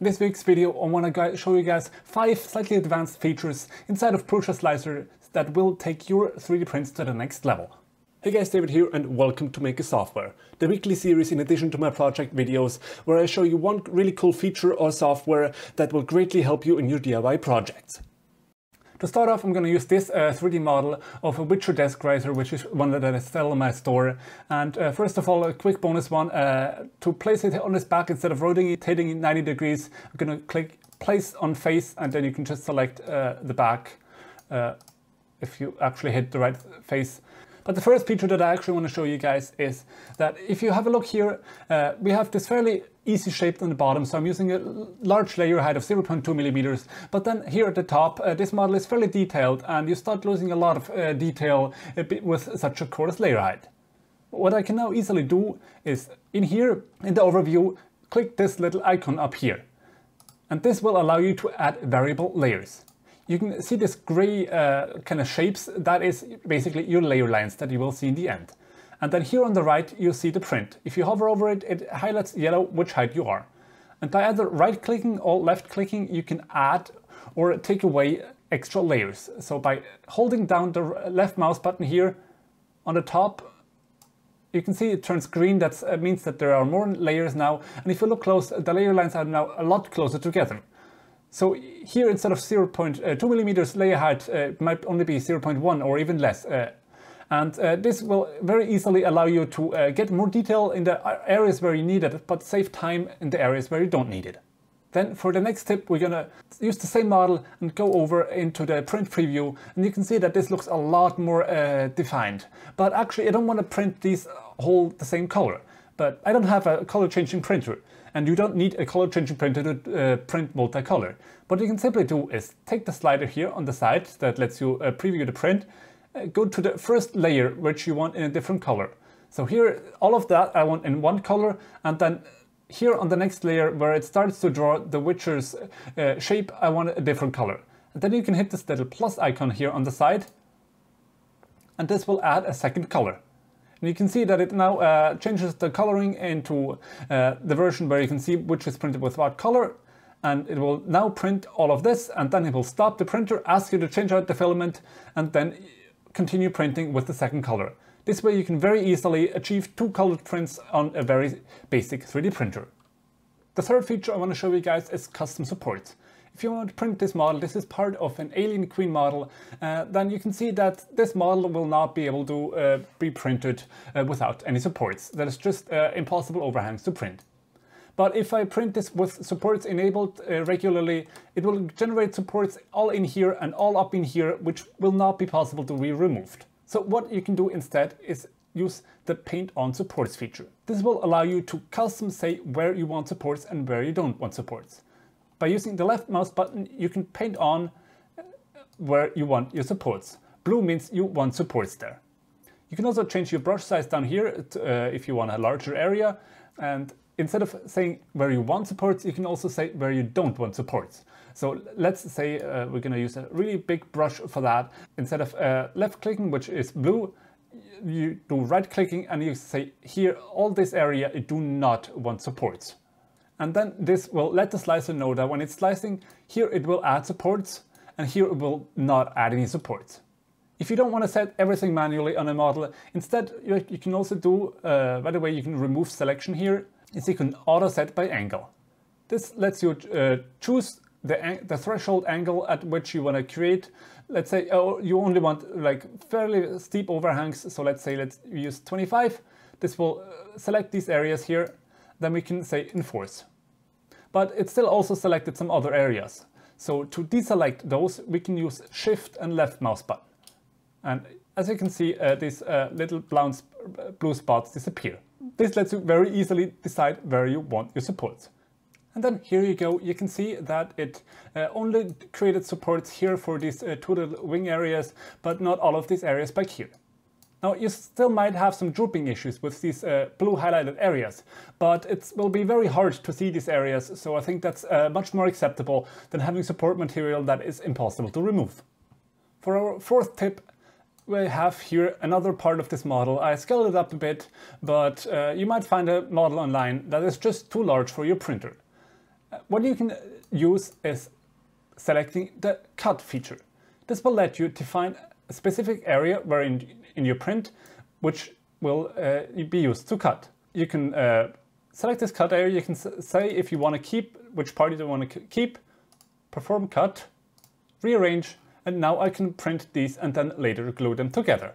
This week's video I want to show you guys 5 slightly advanced features inside of Prusa Slicer that will take your 3D prints to the next level. Hey guys, David here and welcome to Maker Software, the weekly series in addition to my project videos where I show you one really cool feature or software that will greatly help you in your DIY projects. To start off, I'm going to use this uh, 3D model of a Witcher desk riser, which is one that I sell in my store. And uh, first of all, a quick bonus one, uh, to place it on its back instead of rotating it 90 degrees, I'm going to click place on face and then you can just select uh, the back uh, if you actually hit the right face. But the first feature that I actually want to show you guys is that if you have a look here, uh, we have this fairly easy shape on the bottom. So I'm using a large layer height of 0.2 millimeters. But then here at the top, uh, this model is fairly detailed and you start losing a lot of uh, detail with such a coarse layer height. What I can now easily do is in here, in the overview, click this little icon up here. And this will allow you to add variable layers you can see this gray uh, kind of shapes. That is basically your layer lines that you will see in the end. And then here on the right, you see the print. If you hover over it, it highlights yellow which height you are. And by either right clicking or left clicking, you can add or take away extra layers. So by holding down the left mouse button here on the top, you can see it turns green. That uh, means that there are more layers now. And if you look close, the layer lines are now a lot closer together. So here instead of 0.2 uh, millimeters layer height uh, might only be 0.1 or even less. Uh, and uh, this will very easily allow you to uh, get more detail in the areas where you need it, but save time in the areas where you don't need it. Then for the next tip, we're gonna use the same model and go over into the print preview. And you can see that this looks a lot more uh, defined. But actually, I don't want to print these all the same color. But I don't have a color changing printer and you don't need a color changing printer to uh, print multicolor. What you can simply do is take the slider here on the side that lets you uh, preview the print, uh, go to the first layer which you want in a different color. So here all of that I want in one color and then here on the next layer where it starts to draw the Witcher's uh, shape I want a different color. And then you can hit this little plus icon here on the side and this will add a second color. And you can see that it now uh, changes the coloring into uh, the version where you can see which is printed with what color. And it will now print all of this and then it will stop the printer, ask you to change out the filament and then continue printing with the second color. This way you can very easily achieve two colored prints on a very basic 3D printer. The third feature I want to show you guys is custom support. If you want to print this model, this is part of an Alien Queen model, uh, then you can see that this model will not be able to uh, be printed uh, without any supports. That is just uh, impossible overhangs to print. But if I print this with supports enabled uh, regularly, it will generate supports all in here and all up in here, which will not be possible to be removed. So what you can do instead is use the paint on supports feature. This will allow you to custom say where you want supports and where you don't want supports. By using the left mouse button, you can paint on uh, where you want your supports. Blue means you want supports there. You can also change your brush size down here to, uh, if you want a larger area. And instead of saying where you want supports, you can also say where you don't want supports. So let's say uh, we're going to use a really big brush for that. Instead of uh, left clicking, which is blue, you do right clicking and you say here, all this area, I do not want supports. And then this will let the slicer know that when it's slicing, here it will add supports and here it will not add any supports. If you don't want to set everything manually on a model, instead you, you can also do, uh, by the way, you can remove selection here, is you can auto set by angle. This lets you uh, choose the, the threshold angle at which you want to create. Let's say oh, you only want like fairly steep overhangs, so let's say let's use 25. This will uh, select these areas here then we can say enforce. But it still also selected some other areas. So to deselect those, we can use shift and left mouse button. And as you can see, uh, these uh, little blue spots disappear. This lets you very easily decide where you want your supports. And then here you go, you can see that it uh, only created supports here for these uh, two little wing areas, but not all of these areas back here. Now you still might have some drooping issues with these uh, blue highlighted areas, but it will be very hard to see these areas, so I think that's uh, much more acceptable than having support material that is impossible to remove. For our fourth tip, we have here another part of this model. I scaled it up a bit, but uh, you might find a model online that is just too large for your printer. Uh, what you can use is selecting the cut feature. This will let you define a specific area where in, in your print which will uh, be used to cut. You can uh, select this cut area, you can say if you want to keep, which part you want to keep, perform cut, rearrange, and now I can print these and then later glue them together.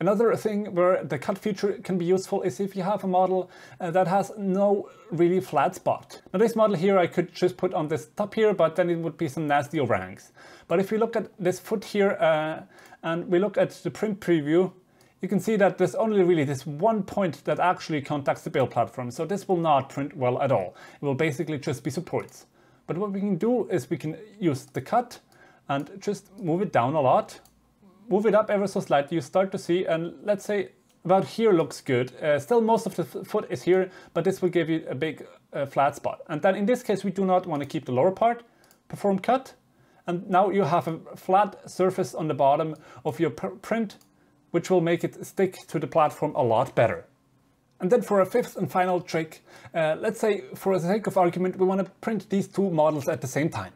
Another thing where the cut feature can be useful is if you have a model uh, that has no really flat spot. Now this model here I could just put on this top here, but then it would be some nasty overhangs. But if we look at this foot here uh, and we look at the print preview, you can see that there's only really this one point that actually contacts the build platform. So this will not print well at all. It will basically just be supports. But what we can do is we can use the cut and just move it down a lot move it up ever so slightly, you start to see, and let's say about here looks good. Uh, still most of the foot is here, but this will give you a big uh, flat spot. And then in this case, we do not want to keep the lower part, perform cut, and now you have a flat surface on the bottom of your print, which will make it stick to the platform a lot better. And then for a fifth and final trick, uh, let's say for the sake of argument, we want to print these two models at the same time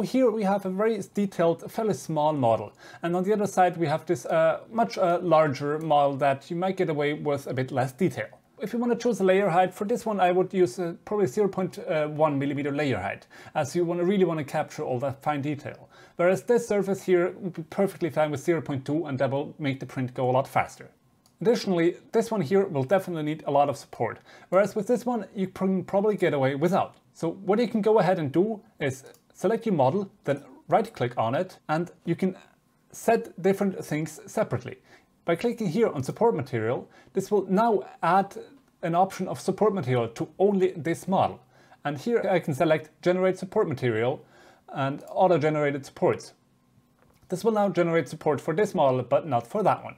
here we have a very detailed, fairly small model. And on the other side, we have this uh, much uh, larger model that you might get away with a bit less detail. If you want to choose a layer height, for this one I would use uh, probably 0.1 millimeter layer height, as you want to really want to capture all that fine detail. Whereas this surface here would be perfectly fine with 0.2 and that will make the print go a lot faster. Additionally, this one here will definitely need a lot of support, whereas with this one you can probably get away without. So what you can go ahead and do is Select your model, then right click on it and you can set different things separately. By clicking here on support material, this will now add an option of support material to only this model. And here I can select generate support material and auto-generated supports. This will now generate support for this model, but not for that one.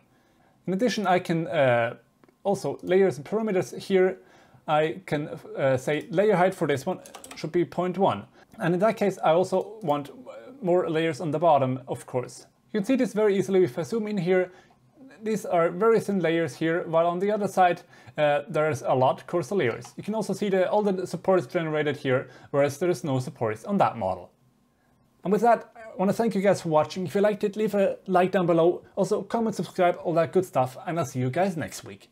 In addition, I can uh, also layers and parameters here. I can uh, say layer height for this one should be 0.1 and in that case, I also want more layers on the bottom, of course. You can see this very easily if I zoom in here. These are very thin layers here, while on the other side uh, there's a lot coarser layers. You can also see that all the supports generated here, whereas there is no supports on that model. And with that, I want to thank you guys for watching. If you liked it, leave a like down below. Also, comment, subscribe, all that good stuff, and I'll see you guys next week.